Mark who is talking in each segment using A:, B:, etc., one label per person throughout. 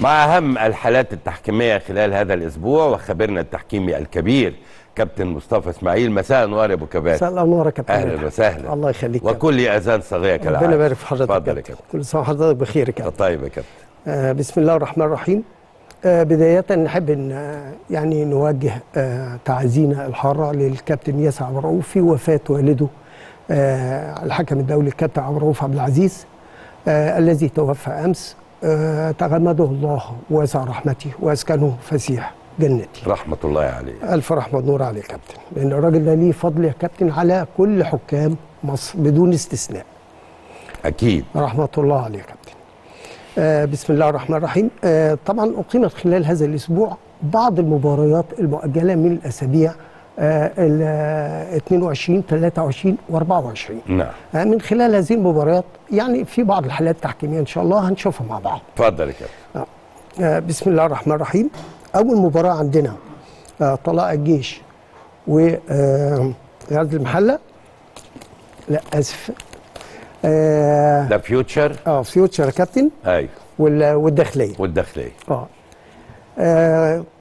A: مع أهم الحالات التحكيمية خلال هذا الأسبوع وخبرنا التحكيمي الكبير كابتن مصطفى إسماعيل. مساء أنوار يا أبو كبات
B: مساء الانوار يا كابتن مدحت.
A: وسهلا.
B: الله يخليك
A: وكل أذان صغيرة كالعادة.
B: ربنا يبارك في حضرتك
A: اتفضل
B: يا كابتن. كل سنة وحضرتك بخير يا كابتن.
A: طيب يا كابتن.
B: آه بسم الله الرحمن الرحيم. آه بداية نحب إن آه، يعني نوجه آه تعازينا الحارة للكابتن ياسر عبد الرؤوف في وفاة والده آه الحكم الدولي الكابتن عبد الرؤوف عبد العزيز آه الذي توفى أمس. تغمده الله وأسع رحمته وأسكنه فسيح جنتي.
A: رحمة الله عليه
B: ألف رحمة ونور عليه يا كابتن. لأن الراجل ده ليه فضل يا كابتن على كل حكام مصر بدون استثناء.
A: أكيد.
B: رحمة الله عليه يا كابتن. آه بسم الله الرحمن الرحيم. آه طبعا أقيمت خلال هذا الأسبوع بعض المباريات المؤجلة من الأسابيع آه ال 22 23 و24
A: نعم.
B: آه من خلال هذه المباريات يعني في بعض الحالات التحكيمية إن شاء الله هنشوفها مع بعض.
A: اتفضل يا كابتن.
B: آه، بسم الله الرحمن الرحيم. أول مباراة عندنا آه، طلائع الجيش وغزل المحلة. لا آسف. آه
A: ده فيوتشر
B: آه، فيوتشر يا كابتن. وال- والداخلية.
A: والداخلية.
B: آه. آه.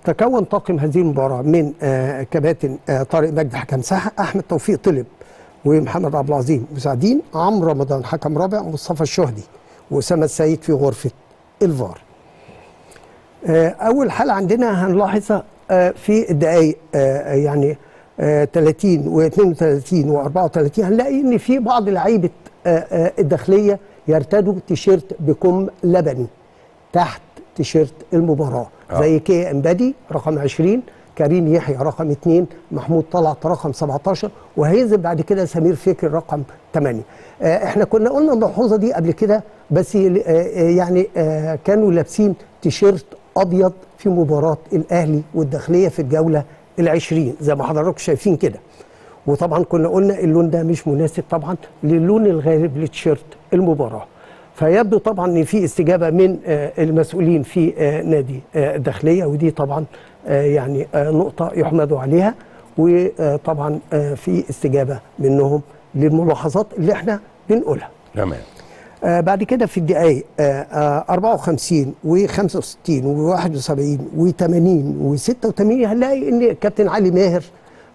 B: تكون طاقم هذه المباراة من آه كباتن آه طارق مجدي حكم ساحة أحمد توفيق طلب ومحمد عبد العظيم مساعدين عمرو رمضان حكم رابع مصطفى الشهدي وأسامة السيد في غرفة الفار. آه أول حالة عندنا هنلاحظها في الدقايق آه يعني آه 30 و32 و34 هنلاقي إن في بعض لعيبة الداخلية يرتدوا تيشيرت بكم لبني تحت تيشيرت المباراة.
A: آه.
B: زي كي امبادي رقم 20 كريم يحيى رقم 2 محمود طلعت رقم 17 وهينزل بعد كده سمير فكر رقم 8 آه إحنا كنا قلنا الملحوظه دي قبل كده بس آه آه يعني آه كانوا لابسين تيشيرت أبيض في مباراة الأهلي والداخلية في الجولة العشرين. زي ما حضراتكم شايفين كده. وطبعا كنا قلنا اللون ده مش مناسب طبعا للون الغالب لتيشيرت المباراة. فيبدو طبعا إن في استجابة من آه، المسؤولين في آه، نادي آه، الداخليه ودي طبعا آه، يعني آه، نقطة يحمدوا عليها وطبعا آه، في استجابة منهم للملاحظات اللي إحنا بنقولها.
A: تمام.
B: آه بعد كده في الدقايق آه آه 54 و65 و71 و80 و86 هنلاقي إن كابتن علي ماهر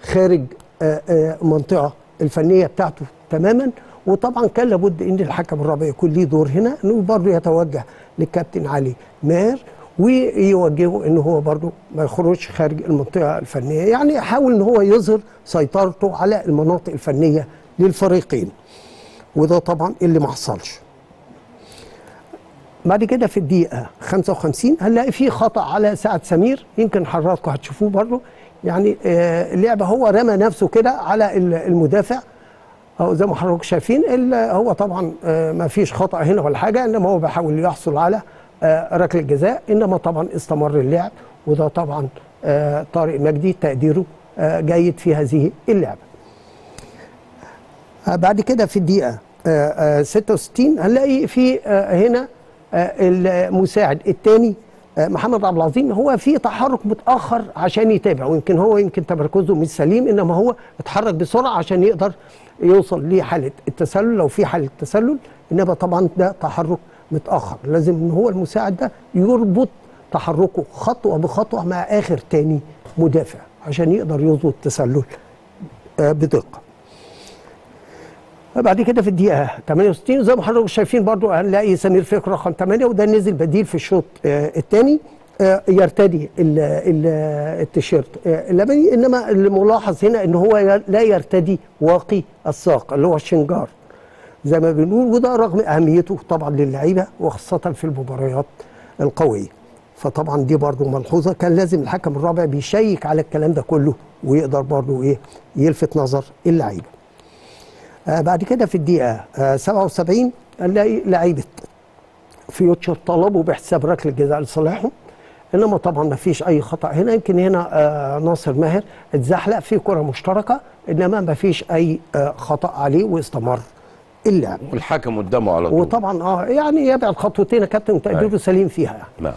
B: خارج آه آه منطقة الفنية بتاعته تماما. وطبعا كان لابد إن الحكم الرابع يكون ليه دور هنا إنه برضه يتوجه للكابتن علي ماهر ويوجهه إن هو برضه ما يخرجش خارج المنطقة الفنية. يعني يحاول إن هو يظهر سيطرته على المناطق الفنية للفريقين. وده طبعا اللي ما حصلش. بعد كده في الدقيقة 55 هنلاقي في خطأ على سعد سمير يمكن حضراتكم هتشوفوه برضه يعني آه، اللعبة هو رمى نفسه كده على ال- المدافع. أو زي ما حضراتكم شايفين هو طبعا آه، ما فيش خطأ هنا ولا حاجة إنما هو بيحاول يحصل على آه، ركلة جزاء إنما طبعا استمر اللعب وده طبعا آه، طارق مجدي تقديره جيد في هذه اللعبة. آه، بعد كده في الدقيقة آه، 66 هنلاقي في هنا المساعد الثاني محمد عبد العظيم هو في تحرك متأخر عشان يتابع ويمكن هو يمكن تمركزه مش سليم إنما هو اتحرك بسرعة عشان يقدر يوصل لحالة التسلل. لو في حالة تسلل إنما طبعا ده تحرك متأخر. لازم إن هو المساعد ده يربط تحركه خطوة بخطوة مع آخر تاني مدافع عشان يقدر يظبط التسلل آه، بدقة. بعد كده في الدقيقة 68 زي ما حضراتكم شايفين برضو هنلاقي سمير فكر رقم 8 وده نزل بديل في الشوط آه الثاني آه يرتدي ال- ال- التيشيرت. آه اللبني إنما الملاحظ هنا إن هو لا يرتدي واقي الساق اللي هو الشنجار. زي ما بنقول وده رغم أهميته طبعا للعيبة وخاصة في المباريات القوية. فطبعا دي برضو ملحوظة. كان لازم الحكم الرابع بيشيك على الكلام ده كله ويقدر برضو إيه يلفت نظر اللعيبة. بعد كده في الدقيقة آه 77 نلاقي لعيبة فيوتشر طلبوا بحساب ركلة جزاء لصالحهم إنما طبعا ما فيش أي خطأ هنا يمكن هنا آه ناصر ماهر اتزحلق في كرة مشتركة إنما ما فيش أي آه خطأ عليه واستمر اللعب
A: والحكم قدامه على طول.
B: وطبعا آه يعني يبعد خطوتين يا كابتن وتقديره
A: أيوة.
B: سليم فيها يعني.
A: نعم.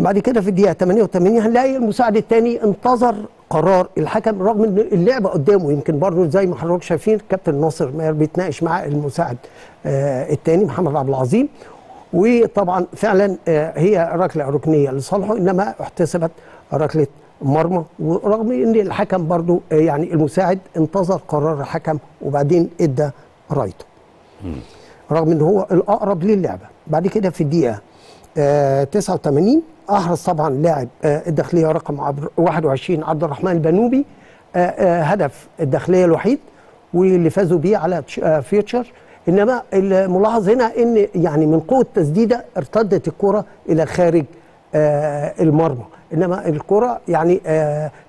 B: بعد كده في الدقيقة 88 هنلاقي المساعد الثاني انتظر قرار الحكم رغم إن اللعبة قدامه. يمكن برضه زي ما حضراتكم شايفين كابتن ناصر ماهر بيتناقش مع المساعد آه الثاني محمد عبد العظيم. وطبعا فعلا آه، هي ركلة ركنية لصالحه إنما احتسبت ركلة مرمى. ورغم إن الحكم برضو آه، يعني المساعد انتظر قرار الحكم وبعدين إدى رأيته. رغم إن هو الأقرب للعبة. بعد كده في الدقيقة آه 89 احرز طبعا لاعب آه الداخلية رقم عبر 21 عبد الرحمن البنوبي آه آه هدف الداخلية الوحيد واللي فازوا بيه على تش- فيوتشر. إنما الملاحظ هنا إن يعني من قوة التسديده ارتدت الكرة إلى خارج المرمى. إنما الكرة يعني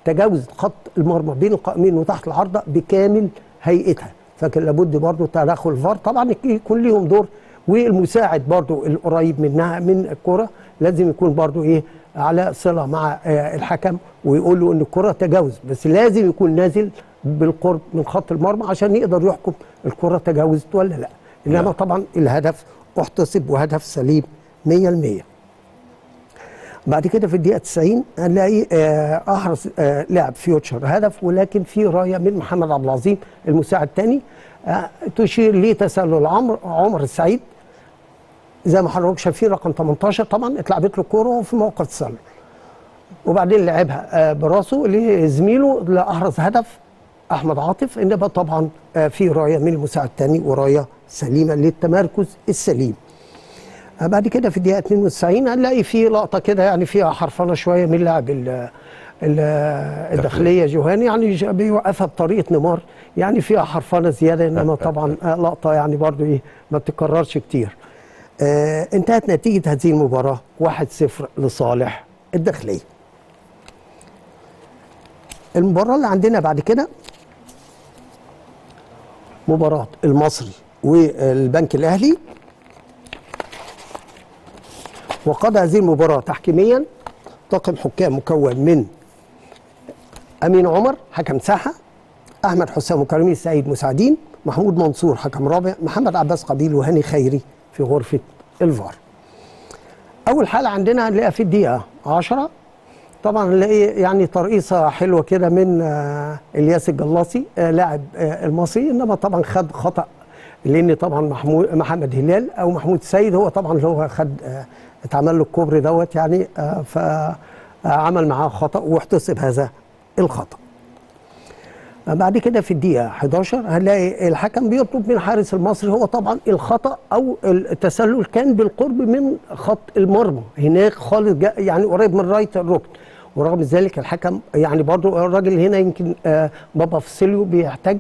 B: تجاوزت خط المرمى بين القائمين وتحت العارضة بكامل هيئتها. فكان لابد برضه تدخل فار. طبعا يكون ليهم دور والمساعد برضه القريب منها من الكرة. لازم يكون برضه إيه على صلة مع آه الحكم ويقول له ان الكرة تجاوز. بس لازم يكون نازل بالقرب من خط المرمى عشان يقدر يحكم الكرة تجاوزت ولا لا. انما
A: نعم.
B: طبعا الهدف احتسب وهدف سليم 100% بعد كده في الدقيقة 90 هنلاقي آه، أحرز آه، لاعب فيوتشر هدف ولكن في راية من محمد عبد العظيم المساعد الثاني تشير لتسلل عمر عمر السعيد. زي ما حضرتك شايفين رقم 18 طبعا اتلعبت له الكوره وهو في موقع تسلل وبعدين لعبها آه، براسه لزميله اللي احرز هدف أحمد عاطف انما طبعا آه، في رايه من المساعد الثاني ورايه سليمة للتمركز السليم. آه، بعد كده في الدقيقة 92 هنلاقي في لقطة كده يعني فيها حرفنة شوية من لاعب ال- ال- الداخلية جوهاني يعني بيوقفها بطريقة نيمار يعني فيها حرفنة زيادة إنما طبعا لقطة يعني برضو إيه ما بتتكررش كتير. انتهت نتيجة هذه المباراة 1-0 لصالح الداخلية. المباراة اللي عندنا بعد كده مباراة المصري والبنك الأهلي. وقاد هذه المباراة تحكيميا طاقم حكام مكون من أمين عمر حكم ساحة أحمد حسام وكريم السعيد مساعدين محمود منصور حكم رابع محمد عباس قبيل وهاني خيري في غرفة الفار. أول حالة عندنا هنلاقيها في الدقيقة 10 طبعا نلاقي يعني ترقيصة حلوة كده من آه، إلياس الجلاصي آه، لاعب آه، المصري. إنما طبعا خد خطأ لأن طبعا محمود محمد هلال أو محمود السيد هو طبعا اللي هو خد اتعمل له الكوبري دوت يعني فعمل معاه خطأ واحتسب هذا الخطأ. بعد كده في الدقيقة 11 هنلاقي الحكم بيطلب من حارس المصري هو طبعا الخطأ أو التسلل كان بالقرب من خط المرمى. هناك خالص يعني قريب من راية الركن. ورغم ذلك الحكم يعني برضو الراجل هنا يمكن آه، بابا فاسيليو بيحتاج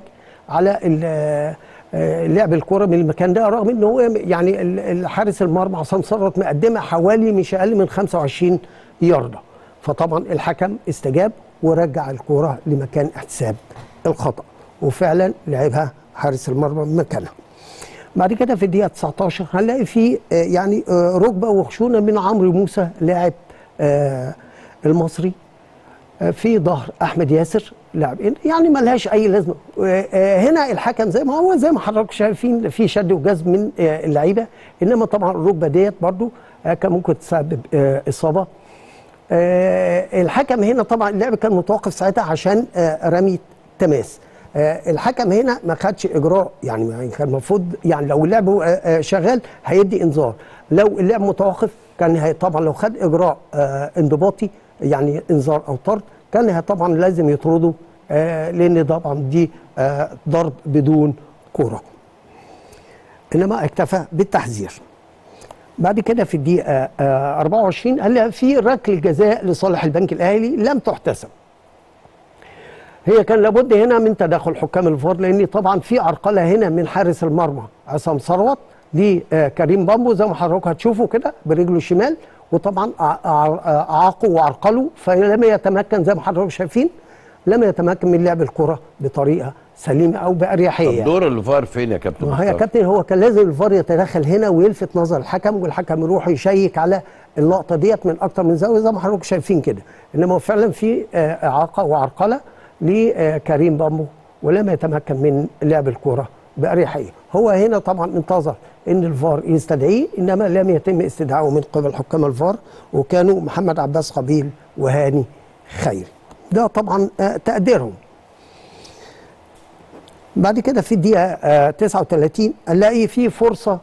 B: على آه، آه، لعب الكرة من المكان ده رغم إن هو يعني الحارس المرمى عصام ثروت مقدمة حوالي مش أقل من 25 ياردة. فطبعا الحكم استجاب ورجع الكرة لمكان احتساب. الخطأ. وفعلا لعبها حارس المرمى مكانها بعد كده في الدقيقة 19 هنلاقي في آه، يعني آه، ركبة وخشونة من عمرو موسى لاعب آه، المصري. في ظهر أحمد ياسر لاعب يعني ملهاش أي لازمة. هنا الحكم زي ما هو زي ما حضراتكم شايفين في شد وجذب من اللعيبة. إنما طبعا الركبة ديت برضو كان ممكن تسبب إصابة. الحكم هنا طبعا اللعب كان متوقف ساعتها عشان آه، رمي تماس آه، الحكم هنا ما خدش إجراء يعني كان المفروض يعني لو اللعب آه، آه، شغال هيدي إنذار. لو اللعب متوقف كان طبعا لو خد إجراء انضباطي يعني إنذار أو طرد كان طبعا لازم يطرده لأن طبعا دي ضرب بدون كورة. إنما اكتفى بالتحذير. بعد كده في الدقيقة آه، 24 قال في ركله جزاء لصالح البنك الأهلي لم تحتسب. هي كان لابد هنا من تدخل حكام الفار لأن طبعا في عرقلة هنا من حارس المرمى عصام ثروت لكريم بامبو زي ما حضراتكم هتشوفوا كده برجله الشمال وطبعا أعاقه وعرقله فلم يتمكن زي ما حضراتكم شايفين لم يتمكن من لعب الكرة بطريقة سليمة أو بأريحية
A: طب دور الفار فين يا كابتن
B: ما هي يا؟ كابتن هو كان لازم الفار يتدخل هنا ويلفت نظر الحكم والحكم يروح يشيك على اللقطة ديت من أكتر من زاوية زي ما حضراتكم شايفين كده إنما فعلا في آه، إعاقة وعرقلة لكريم بامبو ولم يتمكن من لعب الكرة بأريحية. هو هنا طبعا انتظر إن الفار يستدعيه إنما لم يتم استدعائه من قبل حكام الفار وكانوا محمد عباس قبيل وهاني خيري ده طبعا آه، تقديرهم. بعد كده في الدقيقة آه، 39 نلاقي في فرصة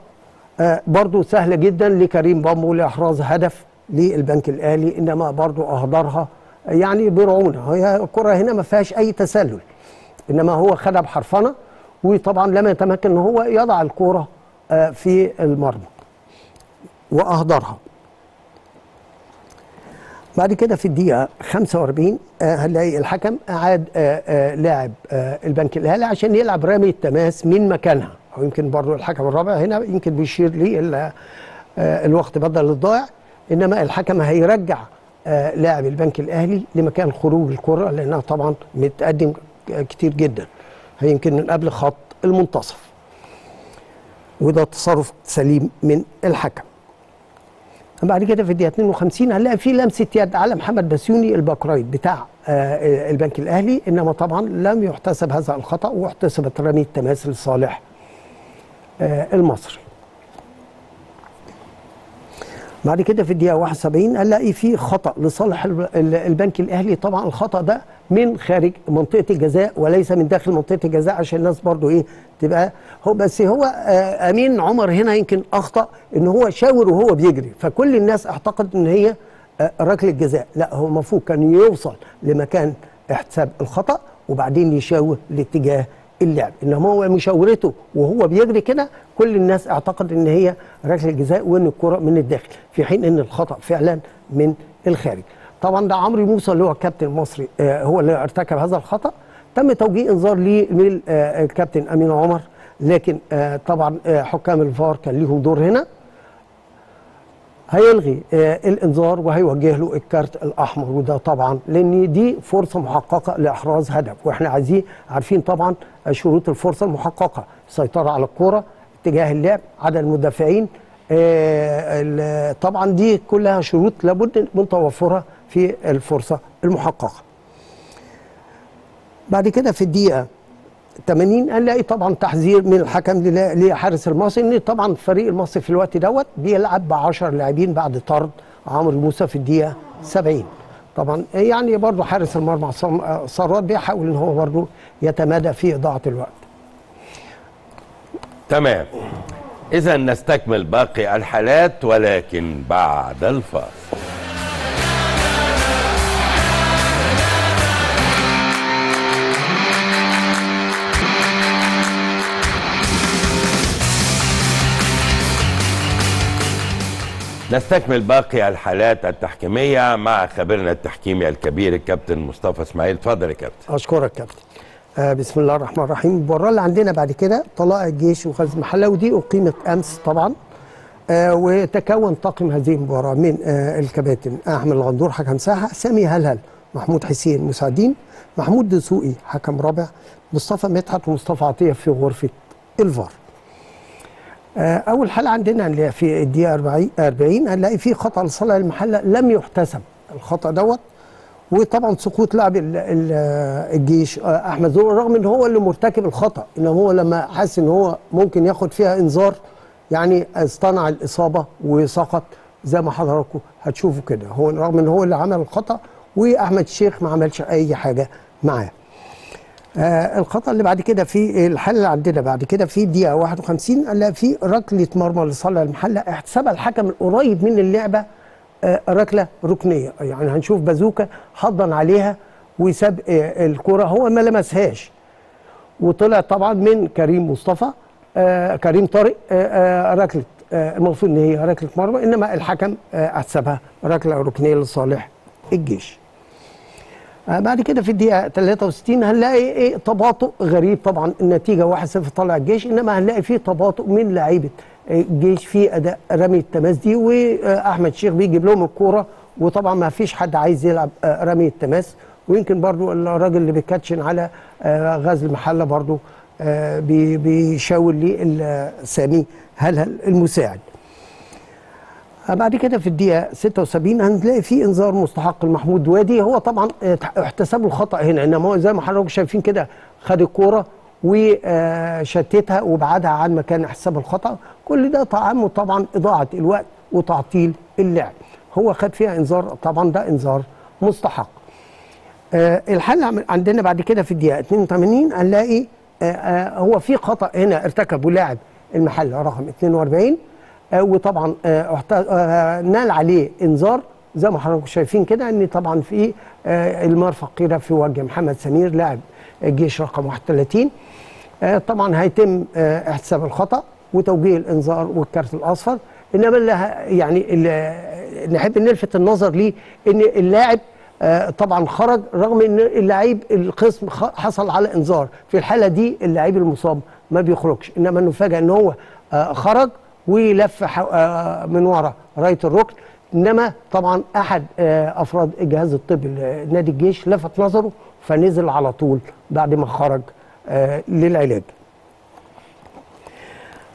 B: آه برضو سهلة جدا لكريم بامبو لإحراز هدف للبنك الأهلي إنما برضو أهدرها يعني برعونه هي الكرة هنا ما فيهاش أي تسلل إنما هو خدها بحرفنة وطبعا لم يتمكن إن هو يضع الكرة آه في المرمى وأهدرها. بعد كده في الدقيقة 45 آه هنلاقي الحكم أعاد آه لاعب البنك الأهلي عشان يلعب رمي التماس من مكانها. أو يمكن برضو الحكم الرابع هنا يمكن بيشير لي الوقت بدل الضائع إنما الحكم هيرجع لاعب البنك الأهلي لمكان خروج الكرة لأنها طبعا متقدم كتير جدا. يمكن من قبل خط المنتصف. وده تصرف سليم من الحكم. بعد كده في الدقيقة 52 هنلاقي في لمسة يد على محمد بسيوني الباكرايت بتاع آه البنك الأهلي. إنما طبعا لم يحتسب هذا الخطأ واحتسبت رمي التماس لصالح آه المصري. بعد كده في الدقيقة 71 هنلاقي في خطأ لصالح البنك الأهلي. طبعا الخطأ ده من خارج منطقة الجزاء وليس من داخل منطقة الجزاء عشان الناس برضو إيه تبقى هو بس هو آه أمين عمر هنا يمكن أخطأ إن هو شاور وهو بيجري. فكل الناس اعتقد إن هي آه ركلة جزاء. لا هو المفروض كان يوصل لمكان احتساب الخطأ وبعدين يشاور لاتجاه اللعب إنما هو مشاورته وهو بيجري كده كل الناس أعتقد إن هي ركلة جزاء وإن الكرة من الداخل في حين إن الخطأ فعلا من الخارج. طبعا ده عمرو موسى اللي هو الكابتن المصري آه هو اللي ارتكب هذا الخطأ. تم توجيه إنذار للكابتن أمين عمر لكن آه طبعا آه حكام الفار كان ليهم دور هنا. هيلغي الإنذار وهيوجه له الكارت الأحمر. وده طبعا لأن دي فرصة محققة لإحراز هدف. وإحنا عايزين عارفين طبعا شروط الفرصة المحققة. السيطره على الكرة اتجاه اللعب عدد المدافعين طبعا دي كلها شروط لابد من توفرها في الفرصة المحققة. بعد كده في الدقيقة 80 هنلاقي طبعا تحذير من الحكم لحارس المصري إن طبعا فريق المصري في الوقت دوت بيلعب ب 10 لاعبين بعد طرد عمرو موسى في الدقيقة 70 طبعا يعني برضه حارس المرمى ثروت بيحاول إن هو برضه يتمادى في إضاعة الوقت.
A: تمام. اذا نستكمل باقي الحالات ولكن بعد الفاصل. نستكمل باقي الحالات التحكيمية مع خبيرنا التحكيمي الكبير الكابتن مصطفى إسماعيل. اتفضل يا كابتن.
B: أشكرك كابتن. آه بسم الله الرحمن الرحيم. المباراة اللي عندنا بعد كده طلائع الجيش وغزل المحلة ودي أقيمت أمس طبعا. آه وتكون طاقم هذه المباراة من آه الكباتن. أحمد الغندور حكم ساحة سامي هلهل محمود حسين مساعدين محمود دسوقي حكم رابع مصطفى مدحت ومصطفى عطية في غرفة الفار. أول حاله عندنا في الدقيقة 40 40 هنلاقي في خطأ لصالح المحله لم يحتسب الخطأ دوت. وطبعا سقوط لاعب الجيش أحمد زور رغم إن هو اللي مرتكب الخطأ ان هو لما حس إن هو ممكن ياخد فيها إنذار يعني اصطنع الإصابة وسقط. زي ما حضراتكم هتشوفوا كده هو رغم إن هو اللي عمل الخطأ وأحمد الشيخ ما عملش أي حاجة معاه. آه الخطأ اللي بعد كده في الحالة اللي عندنا بعد كده في دقيقة 51 هنلاقي في ركلة مرمى لصالح المحلة احتسبها الحكم القريب من اللعبة آه ركلة ركنية يعني هنشوف بازوكا حضن عليها وساب آه الكرة هو ما لمسهاش. وطلع طبعا من كريم مصطفى آه كريم طارق آه آه ركلة آه المفروض إن هي ركلة مرمى إنما الحكم آه احتسبها ركلة ركنية لصالح الجيش. بعد كده في الدقيقة 63 هنلاقي إيه؟ تباطؤ غريب طبعا. النتيجة 1-0 طلع الجيش إنما هنلاقي فيه تباطؤ من لعيبة الجيش في أداء رمي التماس دي وأحمد شيخ بيجيب لهم الكورة وطبعا ما فيش حد عايز يلعب رمي التماس. ويمكن برضو الراجل اللي بيكاتشن على غزل المحلة برضو بيشاور لي سامي هلهل المساعد. بعد كده في الدقيقة 76 هنلاقي في إنذار مستحق لمحمود وادي. هو طبعا احتسب له خطأ هنا إنما زي ما حضراتكم شايفين كده خد الكورة وشتتها وبعدها عن مكان احتساب الخطأ. كل ده طعمه طبعا إضاعة الوقت وتعطيل اللعب. هو خد فيها إنذار طبعا ده إنذار مستحق. الحل عندنا بعد كده في الدقيقة 82 هنلاقي هو في خطأ هنا ارتكبه لاعب المحل رقم 42 آه، وطبعا آه، آه، نال عليه إنذار. زي ما حضراتكم شايفين كده إن طبعا في آه، المرفق كده في وجه محمد سمير لاعب الجيش رقم 31 آه، طبعا هيتم آه، احتساب الخطأ وتوجيه الإنذار والكارت الأصفر. إنما اللي يعني اللي نحب نلفت النظر ليه إن اللاعب آه، طبعا خرج رغم إن اللاعب القسم حصل على إنذار. في الحالة دي اللاعب المصاب ما بيخرجش. إنما نفاجئ إن هو آه، خرج ولف آه، من ورا راية الركن. إنما طبعا أحد آه، أفراد الجهاز الطبي لنادي الجيش لفت نظره فنزل على طول بعد ما خرج آه، للعلاج.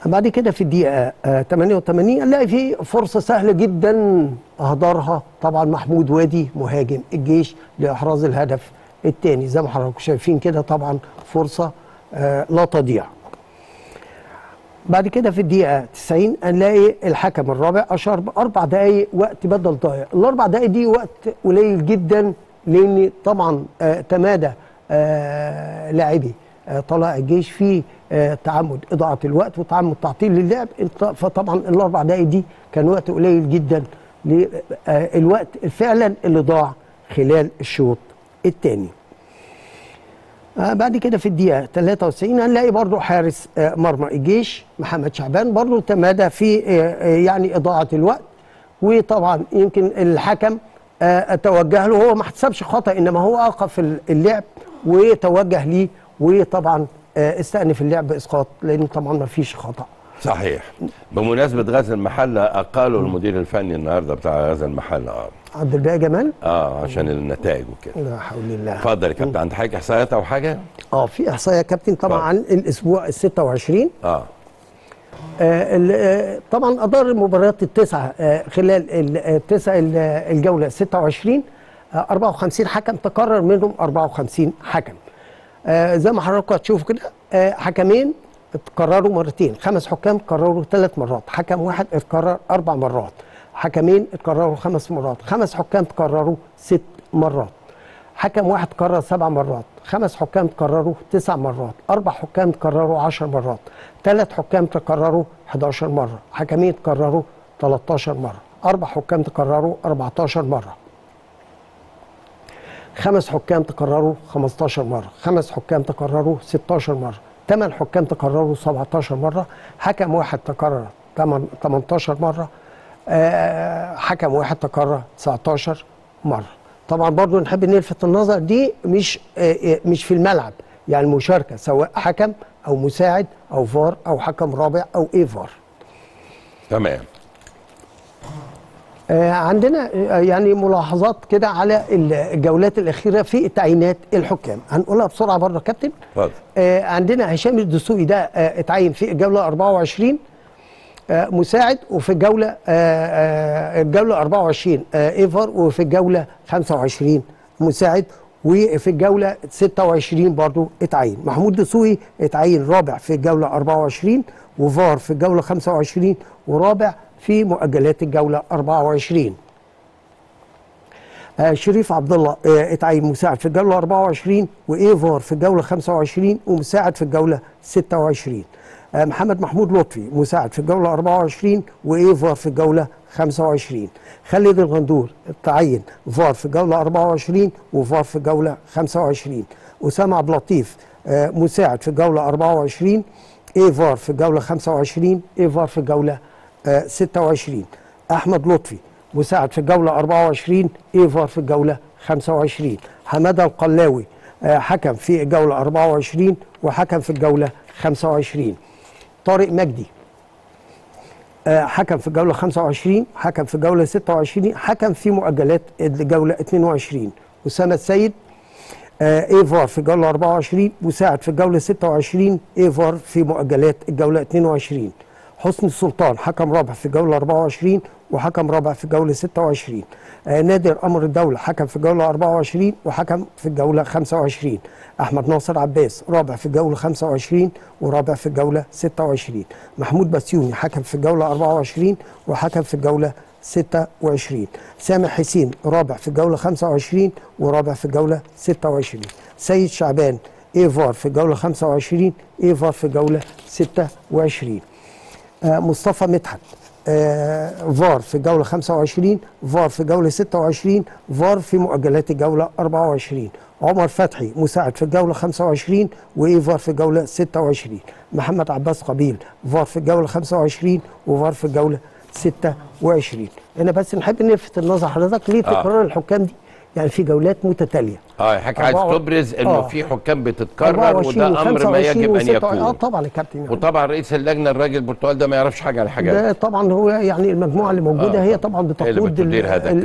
B: بعد كده في الدقيقة آه، 88 نلاقي في فرصة سهلة جدا أهدرها طبعا محمود وادي مهاجم الجيش لإحراز الهدف الثاني زي ما حضراتكم شايفين كده طبعا فرصة لا تضيع. بعد كده في الدقيقة 90 هنلاقي الحكم الرابع أشار بأربع دقايق وقت بدل ضايع، الأربع دقايق دي وقت قليل جدا لأن طبعا آه تمادى آه لاعبي آه طلائع الجيش في آه تعمد إضاعة الوقت وتعمد تعطيل للعب فطبعا الأربع دقايق دي كان وقت قليل جدا للوقت فعلا اللي ضاع خلال الشوط الثاني. آه بعد كده في الدقيقة 93 هنلاقي برضو حارس آه مرمى الجيش محمد شعبان برضو تمادى في آه يعني إضاعة الوقت. وطبعا يمكن الحكم توجه له هو ما حسبش خطأ إنما هو أوقف ال- اللعب وتوجه ليه وطبعا استأنف اللعب بإسقاط لأن طبعا ما فيش خطأ.
A: صحيح. بمناسبة غزل المحلة أقالوا المدير الفني النهاردة بتاع غزل المحلة آه.
B: عبد الباقي جمال؟
A: آه عشان النتائج وكده.
B: لا حول الله.
A: اتفضل يا كابتن. عندك حاجة إحصائيات أو حاجة؟
B: آه في إحصائية يا كابتن طبعا عن الأسبوع ال 26 آه. آه، آه، طبعا أدار المباريات التسعة آه، خلال ال- التسع ال- الجولة 26 آه، 54 حكم تقرر منهم 54 حكم. آه، زي ما حضراتكم هتشوفوا كده آه، حكمين اتكرروا مرتين. خمس حكام اتكرروا ثلاث مرات. حكم واحد اتكرر أربع مرات. حكمين اتكرروا خمس مرات. خمس حكام تكرروا ست مرات. حكم واحد تكرر سبع مرات. خمس حكام تكرروا تسع مرات. أربع حكام تكرروا عشر مرات. ثلاث حكام تكرروا 11 مرة. حكمين تكرروا 13 مرة. أربع حكام تكرروا 14 مرة. خمس حكام تكرروا 15 مرة. خمس حكام تكرروا 16 مرة. ثمان حكام تكرروا 17 مرة. حكم واحد تكرر 18 مرة. آه، حكم واحد تكرر 19 مرة. طبعا برضو نحب نلفت النظر دي مش آه، آه، مش في الملعب. يعني مشاركة سواء حكم أو مساعد أو فار أو حكم رابع أو إيه فار.
A: تمام.
B: آه، عندنا آه، يعني ملاحظات كده على الجولات الأخيرة في تعيينات الحكام. هنقولها بسرعة برضه يا كابتن.
A: اتفضل.
B: آه، عندنا هشام الدسوقي ده آه، اتعين في الجولة 24 آه، مساعد وفي آه، آه، الجولة 24 آه، إيفر وفي الجولة 25 مساعد وفي الجولة 26 برضو اتعين. محمود دسوقي اتعين رابع في الجولة 24 وفار في الجولة 25 ورابع في مؤجلات الجولة 24 آه، شريف عبد الله آه، اتعين مساعد في الجوله 24 وإيفار في الجوله 25 ومساعد في الجوله 26 آه، محمد محمود لطفي مساعد في الجوله 24 وايفار في الجوله 25 خالد الغندور تعين فار في الجوله 24 وفار في الجوله 25 اسامه عبد اللطيف آه، مساعد في الجوله 24 AVAR في الجوله 25 AVAR في الجوله آه، 26 احمد لطفي مساعد في الجولة 24 AVAR في الجولة 25 حمادة القلاوي آه، حكم في الجولة 24 وحكم في الجولة 25 طارق مجدي. آه، حكم في الجولة 25 حكم في الجولة 26 حكم في مؤجلات الجولة 22 أسامة السيد آه، إيفار في الجوله 24 مساعد في الجوله 26 إيفار في مؤجلات الجولة 22 حسني السلطان حكم رابع في الجوله 24 وحكم رابع في الجوله 26 آه، نادر أمر الدولة حكم في الجوله 24 وحكم في الجوله 25 احمد ناصر عباس رابع في الجوله 25 ورابع في الجوله 26 محمود بسيوني حكم في الجوله 24 وحكم في الجوله 26 سامح حسين رابع في الجولة 25 ورابع في الجولة 26 سيد شعبان AVAR في الجولة 25 AVAR في الجولة 26 آه مصطفى مدحت آه، فار في الجوله 25 فار في الجوله 26 فار في مؤجلات الجولة 24 عمر فتحي مساعد في الجوله 25 و AVAR في الجوله 26 محمد عباس قبيل فار في الجوله 25 وفار في الجوله 26 هنا بس نحب نلفت النظر حضرتك ليه
A: آه.
B: تكرار الحكام دي؟ يعني في جولات متتالية
A: آه حضرتك عايز تبرز إنه
B: آه.
A: في حكام بتتكرر
B: 24
A: وده أمر ما
B: و25
A: يجب أن
B: و26 آه
A: يكون
B: طبعا يا كابتن يعني.
A: وطبعا رئيس اللجنة الراجل البرتقال ده ما يعرفش حاجة عن الحاجات
B: ده طبعا هو يعني المجموعة اللي موجودة
A: آه،
B: هي
A: طبعاً. اللي
B: بتقود.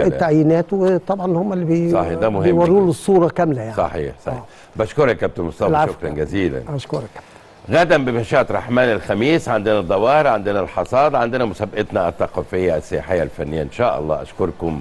B: التعيينات وطبعا هم اللي بي
A: صحيح، ده مهم
B: بيوروا. له الصورة كاملة يعني
A: صحيح صحيح
B: آه.
A: بشكرك يا كابتن مصطفى. شكرا جزيلا
B: أشكرك
A: غدا بمشيئة رحمن الخميس عندنا الدوار عندنا الحصاد عندنا مسابقتنا الثقافية السياحية الفنية إن شاء الله أشكركم